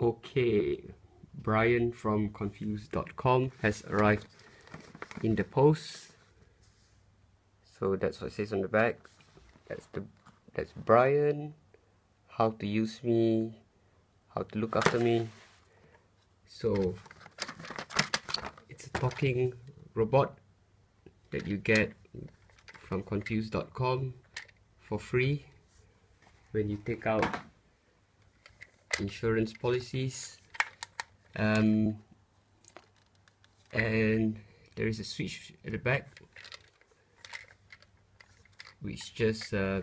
Okay, Brian from confused.com has arrived in the post. So that's what it says on the back. That's the that's Brian. How to use me, how to look after me. So it's a talking robot that you get from confused.com for free when you take out insurance policies um, and there is a switch at the back which just uh,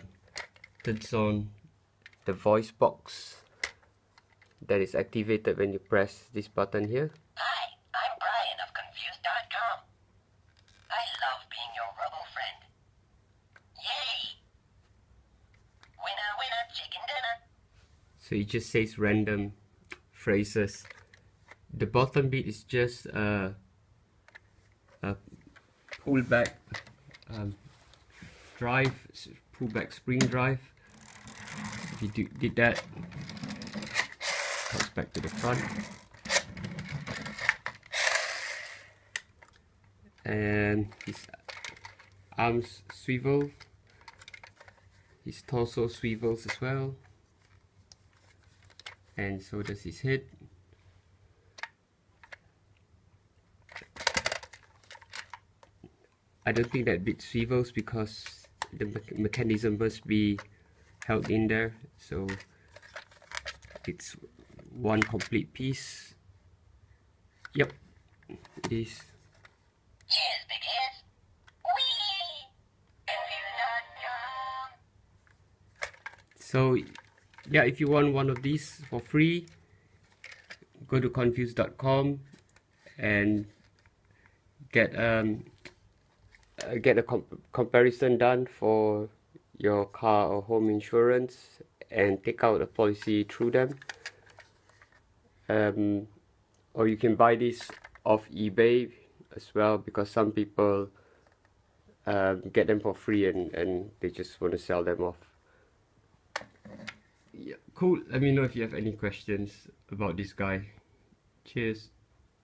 turns on the voice box that is activated when you press this button here Hi, I'm Brian of Confused.com. I love being your robo friend. Yay! Winner, winner, chicken. So it just says random phrases. The bottom bit is just a, a pull back um, drive s- pull back spring drive. If you do, did that comes back to the front. And his arms swivel. His torso swivels as well and so does his head I don't think that bit swivels because the me mechanism must be held in there so it's one complete piece yep it is Cheers, big heads. Whee! Confused.com. so yeah if you want one of these for free go to confused.com and get um uh, get a comp- comparison done for your car or home insurance and take out a policy through them. Um, or you can buy this off ebay as well because some people um, get them for free and, and they just want to sell them off yeah, cool. Let me know if you have any questions about this guy. Cheers.